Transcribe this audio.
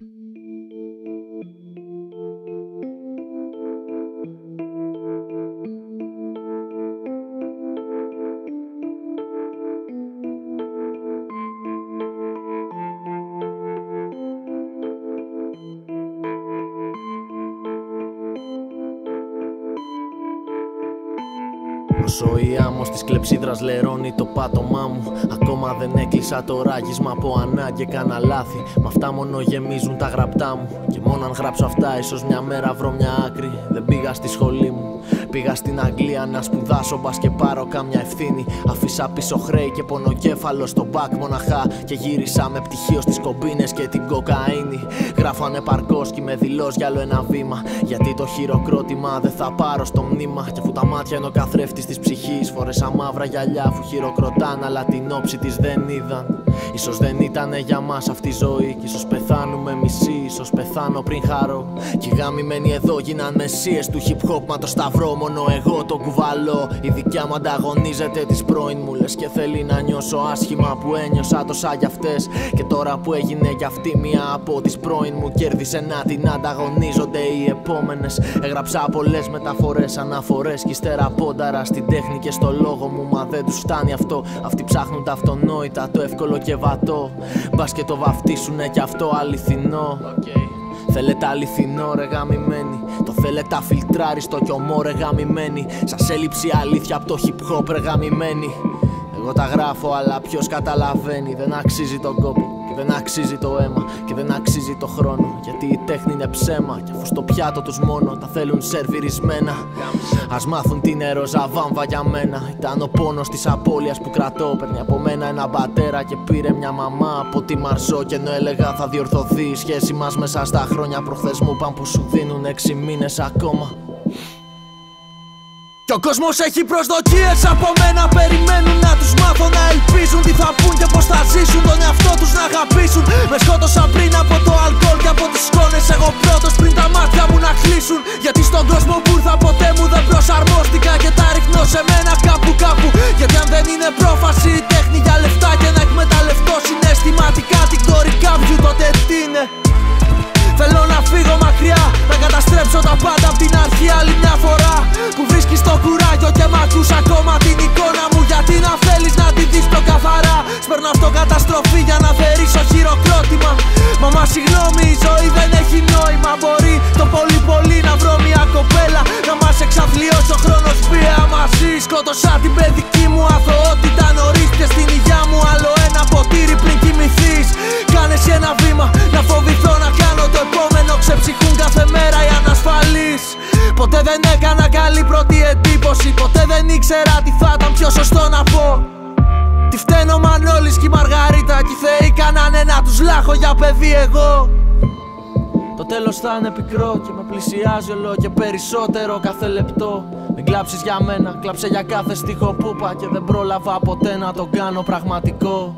Thank you. Όσο η άμμος της κλεψίδρας λερώνει το πάτωμά μου. Ακόμα δεν έκλεισα το ράγισμα από ανάγκη έκανα λάθη. Μ' αυτά μόνο γεμίζουν τα γραπτά μου. Και μόνο αν γράψω αυτά ίσως μια μέρα βρω μια άκρη. Δεν πήγα στη σχολή μου Πήγα στην Αγγλία να σπουδάσω μπας και πάρω κάμια ευθύνη. Αφήσα πίσω χρέη και πονοκέφαλο στο μπακ μοναχά Και γύρισα με πτυχίο στις κομπίνες και την κοκαίνη. Γράφω ανεπαρκώς κι με δηλώσει για άλλο ένα βήμα. Γιατί το χειροκρότημα δεν θα πάρω στο μνήμα. Και αφού τα μάτια είναι ο καθρέφτης της ψυχής Φορέσα μαύρα γυαλιά αφού χειροκροτάν αλλά την όψη της δεν είδαν. Ίσως δεν ήταν για μας αυτή η ζωή. Κι ίσως πεθάνουμε μισή, ίσως πεθάνω πριν χαρώ. Κι οι γάμοι εδώ γίναν μεσίες του hip hop Μα το σταυρό μόνο εγώ το κουβαλώ. Η δικιά μου ανταγωνίζεται τις πρώην μου Λες και θέλει να νιώσω άσχημα που ένιωσα τόσα κι αυτές. Και τώρα που έγινε κι αυτή μία από τις πρώην μου Κέρδισε να την ανταγωνίζονται οι επόμενες. Έγραψα πολλές μεταφορές, αναφορές Κι ύστερα πόνταρα στην τέχνη και στο λόγο μου Μα δεν τους φτάνει αυτό. Αυτοί ψάχνουν τα αυτονόητα, το εύκολο και βατό. Μπας και το βαφτίσουνε κι αυτό αληθινό. Θέλετε αληθινό ρε γαμημένη Το θέλετε αφιλτράριστο κι ομό ρε γαμημένη. Σας έλειψη αλήθεια από το hip hop ρε γαμημένη. Εγώ τα γράφω αλλά ποιος καταλαβαίνει Δεν αξίζει τον κόπο. και δεν αξίζει το αίμα και δεν αξίζει το χρόνο Γιατί η τέχνη είναι ψέμα και αφού στο πιάτο τους μόνο τα θέλουν σερβιρισμένα Ας μάθουν την εροζα βάμβα για μένα Ήταν ο πόνος της απώλειας που κρατώ Παίρνει από μένα ένα πατέρα και πήρε μια μαμά Από τη Μαρσό και ενώ έλεγα θα διορθωθεί η σχέση μας μέσα στα χρόνια Προχθές μου παν που σου δίνουν έξι μήνες ακόμα κι ο κόσμος έχει προσδοκίες από μένα. Περιμένουν να τους μάθω να ελπίζουν τι θα πούν και πώς θα ζήσουν. Τον εαυτό τους να αγαπήσουν. Με σκότωσα πριν από το αλκοόλ και από τις σκόνες. Εγώ πρώτος πριν τα μάτια μου να κλείσουν. Γιατί στον κόσμο που ήρθα ποτέ μου δεν προσαρμόστηκα και τα ρίχνω σε μένα κάπου κάπου. Γιατί αν δεν είναι πρόφαση η τέχνη για λεφτά και να εκμεταλλευτώ συναισθηματικά την κόρη κάποιου, τότε τι είναι. Θέλω να φύγω μακριά, να καταστρέψω τα πάντα από την αρχή άλλη μια φορά Που βρίσκεις το κουράγιο και μ' ακούς ακόμα την εικόνα μου Γιατί να θέλεις να τη δεις πιο καθαρά Σπέρνω αυτό καταστροφή για να συγγνώμη η ζωή δεν έχει νόημα. Μπορεί το πολύ πολύ να βρω μια κοπέλα Να μας εξαθλιώσει ο χρόνος. Βία μαζί Σκότωσα την παιδική μου αθωότητα. Νωρίς και στην υγειά μου άλλο ένα ποτήρι πριν κοιμηθείς. Κάνες ένα βήμα να φοβηθώ να κάνω το επόμενο. Ξεψυχούν κάθε μέρα οι ανασφαλείς. Ποτέ δεν έκανα καλή πρώτη να τους λάχω για παιδί εγώ. Το τέλος θα είναι πικρό και με πλησιάζει όλο και περισσότερο κάθε λεπτό. Μην κλάψεις για μένα, κλάψε για κάθε στίχο που είπα Και δεν πρόλαβα ποτέ να το κάνω πραγματικό